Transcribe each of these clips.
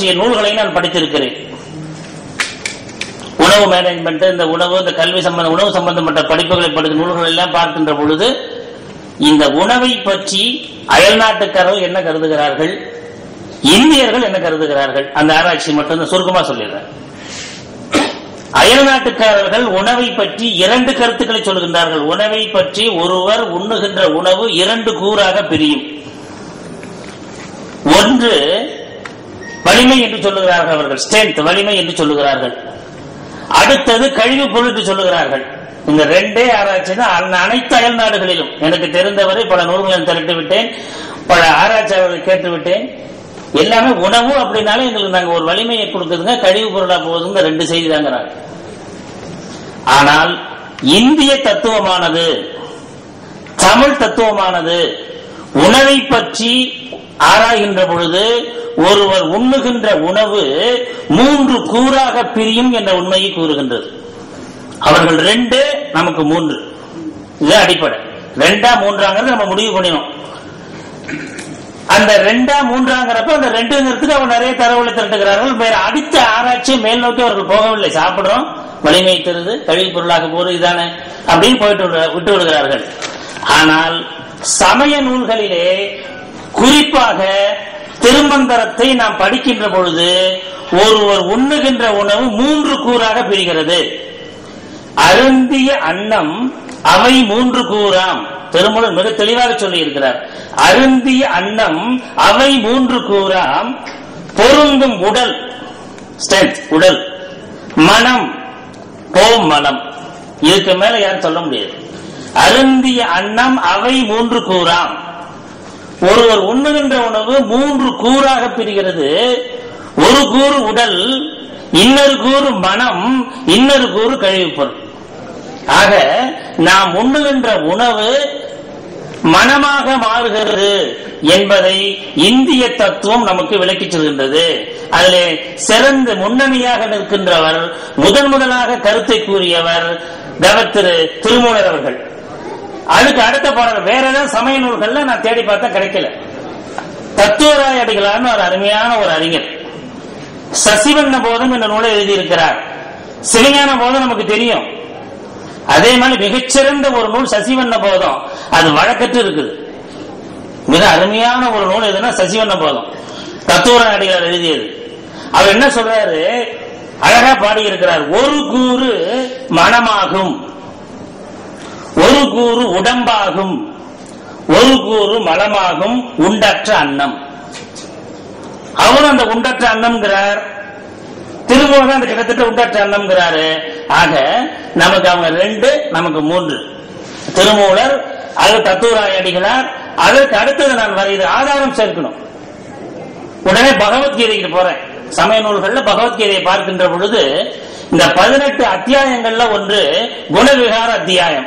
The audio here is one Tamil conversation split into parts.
பற்றிய நூல்களை நான் படித்திருக்கிறேன். உணவு மேனேஜ்மெண்ட் இந்த உணவு இந்த கல்வி சம்பந்த உணவு சம்பந்தப்பட்ட படிப்புகளை படித்த நூல்கள் எல்லாம் பார்க்கின்ற பொழுது இந்த உணவை பற்றி அயல்நாட்டுக்காரர்கள் என்ன கருதுகிறார்கள்? இந்தியர்கள் என்ன கருதுகிறார்கள்? அந்த ஆராய்ச்சி மட்டும் சுருக்கமா சொல்லிடுறேன். அயல்நாட்டுக்காரர்கள் உணவை பற்றி இரண்டு கருத்துக்களை சொல்கின்றார்கள். உணவை பற்றி ஒருவர் உண்ணுகின்ற உணவு இரண்டு கூறாக பிரியும். ஒன்று வலிமை என்று சொல்லுகிறார்கள் அவர்கள். ஸ்ட்ரென்த் வலிமை என்று சொல்லுகிறார்கள். அடுத்தது கழிவு பொருள் என்று சொல்லுகிறார்கள். இந்த ரெண்டே ஆராய்ச்சி தான் அனைத்து அயல் நாடுகளிலும். எனக்கு தெரிந்தவரை பல நூல்களை திரட்டு விட்டேன். பல ஆராய்ச்சியாளர்களை கேட்டு விட்டேன். எல்லாமே உணவு அப்படின்னாலே எங்களுக்கு நாங்க ஒரு வலிமையை கொடுக்குதுங்க. கழிவு பொருளா போகுதுங்க. ரெண்டு செய்தி தாங்கிறாங்க ஆனால் இந்திய தத்துவமானது தமிழ் தத்துவமானது உணவை பற்றி ஆராய்கின்ற பொழுது ஒருவர் உண்ணுகின்ற உணவு மூன்று கூறாக பிரியும் என்ற உண்மையை கூறுகின்றது. அவர்கள் ரெண்டு நமக்கு மூன்று. இது அடிப்படை. ரெண்டா மூன்றாங்கிறது நம்ம முடிவு பண்ணினோம். அந்த ரெண்டா மூன்றாங்கிறப்ப அந்த ரெண்டுங்கிறதுக்கு அவர் நிறைய தரவுகளை திரட்டுகிறார்கள். வேற அடுத்த ஆராய்ச்சி மேல் நோக்கி அவர்கள் போகவில்லை. சாப்பிடுறோம் வலிமை தருது கழிவு பொருளாக போறது இதானே அப்படின்னு போயிட்டு விட்டு விடுகிறார்கள். ஆனால் சமய நூல்களிலே குறிப்பாக திருமந்தரத்தை நாம் படிக்கின்ற பொழுது ஒருவர் உண்ணுகின்ற உணவு மூன்று கூறாக பிரிகிறது. அருந்திய அன்னம் அவை மூன்று கூறாம். திருமூலர் மிக தெளிவாக சொல்லி இருக்கிறார் அருந்திய அன்னம் அவை மூன்று கூறாம். பொருந்தும் உடல் ஸ்ட்ரென்த் உடல். மனம் போம் மனம். இதுக்கு மேல யாரும் சொல்ல முடியாது. அருந்திய அன்னம் அவை மூன்று கூறாம். ஒருவர் உண்ணுகின்ற உணவு மூன்று கூறாக பிரிகிறது. ஒரு கூறு உடல் இன்னொரு கூறு மனம் இன்னொரு கூறு கழிவுப்பொருள் ஆக நாம் உண்ணுகின்ற உணவு மனமாக மாறுகிறது என்பதை இந்திய தத்துவம் நமக்கு விளக்கிச் சொல்கின்றது. அதிலே சிறந்த முன்னணியாக நிற்கின்றவர் முதன் முதலாக கருத்தை கூறியவர் தவத்திரு திரு திருமூலர் அவர்கள். அதுக்கு அடுத்த பாடல் வேற ஏதாவது சமய நூல்கள்ல நான் தேடி பார்த்தா கிடைக்கல. தத்துவராய அடிகளார்னு ஒரு அருமையான ஒரு அறிஞர். சசிவண்ண போதம் என்ற நூலை எழுதியிருக்கிறார். சிவஞான போதம் நமக்கு தெரியும். அதே மாதிரி மிகச்சிறந்த ஒரு நூல் சசிவண்ண போதம். அது வழக்கற்று இருக்குது. மிக அருமையான ஒரு நூல் எதுனா சசிவண்ண போதம். தத்துவராய அடிகளார் எழுதியது. அவர் என்ன சொல்றாரு? அழகா பாடி இருக்கிறார் ஒரு கூறு மனமாகும். ஒரு கூறு உடம்பாகும் ஒரு கூறு மலமாகும் உண்டற்ற அன்னம். அவரும் அந்த உண்டற்ற அன்னம்ங்கிறார். திருமூலர் அந்த கிட்டத்தட்ட உண்டற்ற அன்னம்ங்கிறாரு. ஆக நமக்கு அவங்க ரெண்டு நமக்கு மூன்று. திருமூலர் அது தத்துவராய அடிகளார் அதற்கு அடுத்தது நான் வர இது ஆதாரம் சேர்க்கணும். உடனே பகவத்கீதைக்கு போறேன். சமய நூல்கள்ல பகவத்கீதையை பார்க்கின்ற பொழுது இந்த பதினெட்டு அத்தியாயங்கள்ல ஒன்று குணவிகார அத்தியாயம்.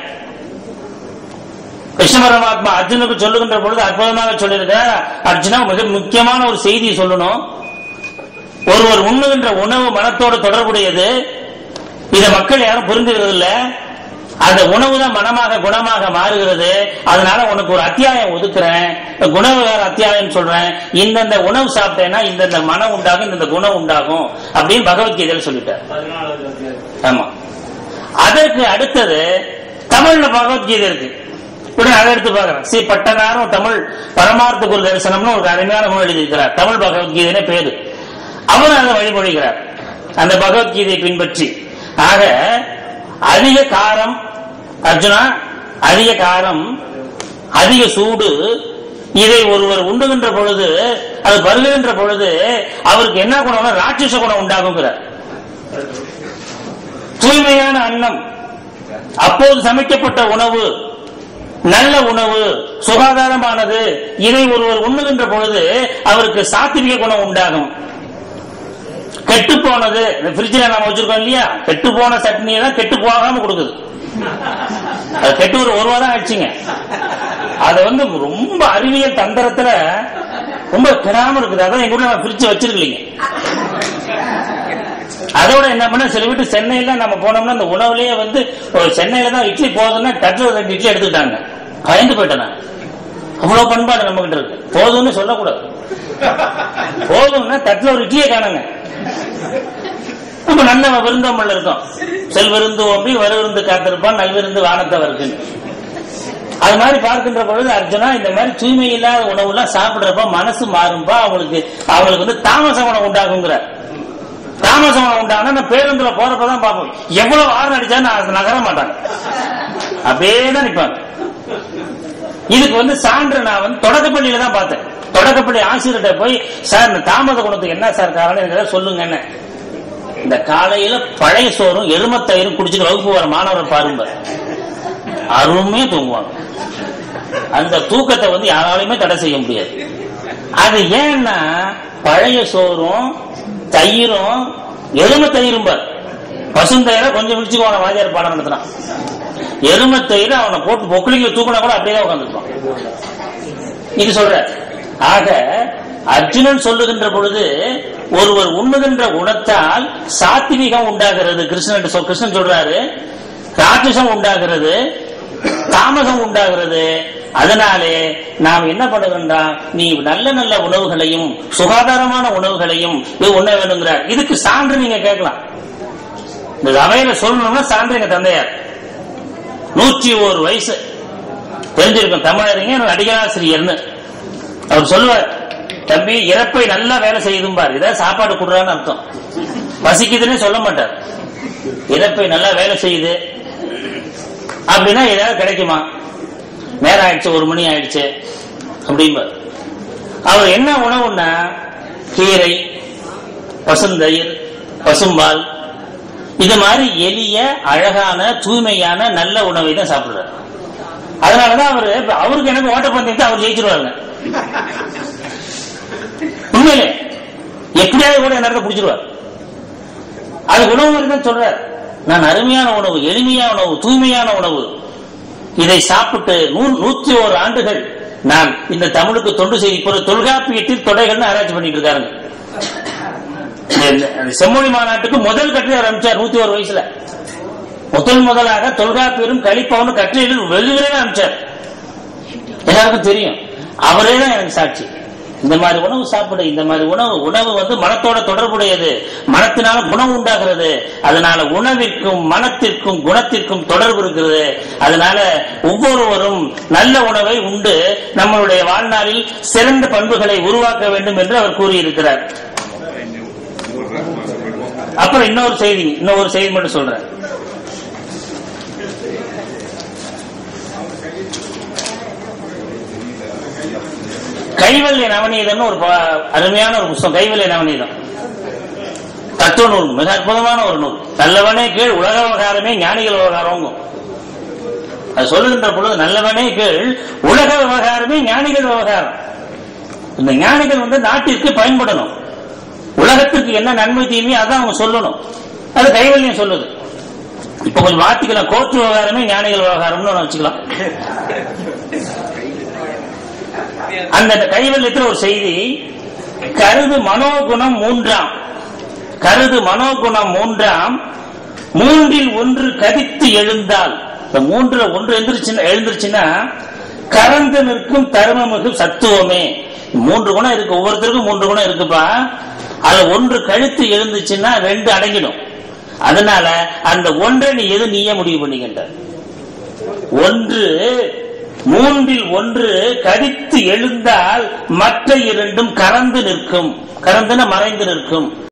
கிருஷ்ண பரமாத்மா அர்ஜுனுக்கு சொல்லுகின்ற பொழுது அற்புதமாக சொல்லியிருக்கிறார் அர்ஜுனா மிக முக்கியமான ஒரு செய்தி சொல்லணும். ஒருவர் உண்ணுகின்ற உணவு மனத்தோடு தொடர்புடையது. இதை மக்கள் யாரும் புரிஞ்சுக்கிறது இல்ல அந்த உணவு தான் மனமாக குணமாக மாறுகிறது. அதனால உனக்கு ஒரு அத்தியாயம் ஒதுக்குறேன். குணவிகார அத்தியாயம் சொல்றேன். இந்தந்த உணவு சாப்பிட்டேன்னா இந்தந்த மனம் உண்டாகும் இந்தந்த குணம் உண்டாகும் அப்படின்னு பகவத்கீதையில் சொல்லிட்டார். ஆமா. அதற்கு அடுத்தது தமிழ்ல பகவத்கீதை இருக்கு. உடனே அதை எடுத்து பார்க்கிறேன் ஸ்ரீ பட்டனாரும் தமிழ் பரமார்த்த குரு தரிசனம்னு ஒரு அருமையான நூல் எழுதியிருக்கிறார். தமிழ் பகவத்கீதைனே பேரு. அவரும் அதை வழிமொழிகிறார் அந்த பகவத்கீதையை பின்பற்றி. ஆக அதிக காரம் அர்ஜுனா அதிக காரம் அதிக சூடு இதை ஒருவர் உண்டுகின்ற பொழுது அது பருகின்ற பொழுது அவருக்கு என்ன குணம்னா ராட்சச குணம் உண்டாகுங்கிறார். தூய்மையான அன்னம் அப்போது சமைக்கப்பட்ட உணவு நல்ல உணவு சுகாதாரமானது இதை ஒருவர் உண்ணுகின்ற பொழுது அவருக்கு சாத்விக குணம் உண்டாகும். கெட்டு போனது ஃப்ரிட்ஜில் நாம வச்சிருக்கோம் இல்லையா? கெட்டு போன சட்னியை தான் கெட்டு போகாம கொடுக்குது. அது கெட்டு ஒரு ஒரு வாரம் ஆயிடுச்சுங்க. அது வந்து ரொம்ப அறிவியல் தந்திரத்துல ரொம்ப கிராம இருக்குது. அதான் எங்க கூட பிரிச்சு வச்சிருக்கீங்க அதோட என்ன பண்ண சில வீட்டு சென்னையில நம்ம போனோம்னா அந்த உணவுலயே வந்து சென்னையில தான் இட்லி போகுதுன்னா டட்டில் ரெண்டு இட்லி எடுத்துக்கிட்டாங்க. பயந்து போயிட்டேன் நான். அவ்வளவு பண்பாடு நம்ம கிட்ட இருக்கு. போதும்னு சொல்லக்கூடாது. போதும்னா தட்டுல ஒரு இட்லியை காணுங்க. நம்ம நல்ல விருந்தோம்பல் இருக்கும். செல்விருந்து ஓம்பி வருவிருந்து காத்திருப்பான் நல்விருந்து வானத்தவருக்கு அது மாதிரி பார்க்கின்ற பொழுது அர்ஜுனா இந்த மாதிரி தூய்மை இல்லாத எல்லாம் சாப்பிடுறப்ப மனசு மாறும்பா அவங்களுக்கு அவங்களுக்கு வந்து தாமச உணவு உண்டாகுங்கிற. தாமச உணவு உண்டாங்கன்னா நான் பேருந்துல போறப்பதான் பார்ப்போம். எவ்வளவு வாரம் அடிச்சா நான் நகர மாட்டாங்க அப்படியே தான் நிற்பாங்க இதுக்கு வந்து சான்று நான் வந்து தொடக்கப்பள்ளியில தான் பார்த்தேன். தொடக்கப்பள்ளி ஆசிரியர்கிட்ட போய் சார் இந்த தாமத குணத்துக்கு என்ன சார் காரணம்? எனக்கு சொல்லுங்க என்ன? இந்த காலையில பழைய சோறும் எருமத்தயிரும் குடிச்சிட்டு வகுப்பு வர மாணவரை பாருங்க. அருமையா தூங்குவாங்க. அந்த தூக்கத்தை வந்து யாராலையுமே தடை செய்ய முடியாது. அது ஏன்னா பழைய சோறும் தயிரும் எரும தயிரும் பார். பசுந்தையில கொஞ்சம் விழிச்சுக்குவான வாதியார் பாடம் நடத்தினான் எரும தயிர் அவனை போட்டு பொக்குளிக்க தூக்கினா கூட அப்படியே உட்காந்துருப்பான் இது சொல்ற. ஆக அர்ஜுனன் சொல்லுகின்ற பொழுது ஒருவர் உண்ணுகின்ற குணத்தால் சாத்விகம் உண்டாகிறது. கிருஷ்ணன் கிருஷ்ணன் சொல்றாரு ராட்சசம் உண்டாகிறது தாமசம் உண்டாகிறது. அதனாலே நாம் என்ன பண்ணுகின்றோம் நீ நல்ல நல்ல உணவுகளையும் சுகாதாரமான உணவுகளையும் இது உண்ண வேணுங்கிறார் இதுக்கு சான்று நீங்க கேட்கலாம். இந்த சபையில சொல்லணும்னா சான்றங்க தந்தையார். நூற்றி ஒரு வயசு. தெரிஞ்சிருக்கும் தமிழறிஞர் நடிகராசிரியர்னு. அவர் சொல்லுவார் தம்பி இறப்பை நல்லா வேலை செய்யுதும்பார் இதான் சாப்பாடு கொடுறான்னு அர்த்தம். பசிக்குதுன்னு சொல்ல மாட்டார். இறப்பை நல்லா வேலை செய்யுது. அப்படின்னா ஏதாவது கிடைக்குமா? நேரம் ஆயிடுச்சு ஒரு மணி ஆயிடுச்சு. அப்படிம்பார். அவர் என்ன உணவுன்னா கீரை பசுந்தயிர் பசும்பால் இது மாதிரி எளிய அழகான தூய்மையான நல்ல உணவை தான் சாப்பிடுறாரு. அதனாலதான் அவரு அவருக்கு எனக்கு ஓட்டப்பந்தயத்தை அவர் ஜெயிச்சிருவாங்க உண்மையிலே எப்படியாவது கூட நேரத்தை பிடிச்சிருவார் அது உணவு தான் சொல்றார். நான் அருமையான உணவு எளிமையான உணவு தூய்மையான உணவு. இதை சாப்பிட்டு நூ- நூத்தி ஓரு ஆண்டுகள் நான் இந்த தமிழுக்கு தொண்டு செய்தி இப்போ தொல்காப்பியத்தில் தொடைகள்னு ஆராய்ச்சி பண்ணிட்டு இருக்காருங்க. செம்மொழி மாநாட்டுக்கு முதல் கட்டுரை ஆரம்பிச்சார் நூத்தி ஒரு வயசுல. முதல் முதலாக தொல்காப்பியரும் கலிப்பாவும் கட்டுரையில் வெளியே ஆரம்பிச்சார். எல்லாருக்கும் தெரியும். அவரே தான் எனக்கு சாட்சி. இந்த மாதிரி உணவு சாப்பிடு இந்த மாதிரி உணவு உணவு வந்து மனத்தோட தொடர்புடையது. மனத்தினால குணம் உண்டாகிறது. அதனால உணவிற்கும் மனத்திற்கும் குணத்திற்கும் தொடர்பு இருக்கிறது. அதனால ஒவ்வொருவரும் நல்ல உணவை உண்டு. நம்மளுடைய வாழ்நாளில் சிறந்த பண்புகளை உருவாக்க வேண்டும் என்று அவர் கூறியிருக்கிறார். அப்புறம் இன்னொரு செய்தி இன்னொரு செய்தி மட்டும் சொல்றேன். கைவல்ய நவநீதம்னு ஒரு ப- அருமையான ஒரு புத்தகம் கைவல்ய நவநீதம். தத்துவ நூல் மிக அற்புதமான ஒரு நூல். நல்லவனே கீழ் உலக விவகாரமே ஞானிகள் விவகாரம் அது சொல்லுகின்ற பொழுது நல்லவனே கீழ் உலக விவகாரமே ஞானிகள் விவகாரம். இந்த ஞானிகள் வந்து நாட்டிற்கு பயன்படணும். உலகத்திற்கு என்ன நன்மை தீமையோ அதான் அவங்க சொல்லணும். அது கைவல்யம் சொல்லுது. இப்ப கொஞ்சம் மாத்திக்கலாம் கோர்ட் விவகாரமே ஞானிகள் விவகாரம்னு வச்சுக்கலாம். அந்த கைவல்யத்தில் ஒரு செய்தி கருது மனோகுணம் மூன்றாம். கருது மனோகுணம் மூன்றாம். மூன்றில் ஒன்று கதித்து எழுந்தால். இந்த மூன்றுல ஒன்று எழுந்திருச்சுன்னா எழுந்திருச்சுன்னா கறந்து நிற்கும் தருமமிகு சத்துவமே. மூன்று குணம் இருக்கு. ஒவ்வொருத்தருக்கும் மூன்று குணம் இருக்குப்பா. அது ஒன்று கழுத்து எழுந்துச்சுன்னா ரெண்டு அடங்கிடும். அதனால அந்த ஒன்றை நீ எது நீயே முடிவு பண்ணிக்கின்ற. ஒன்று மூன்றில் ஒன்று கடித்து எழுந்தால் மற்ற இரண்டும் கறந்து நிற்கும். கறந்துன மறைந்து நிற்கும்.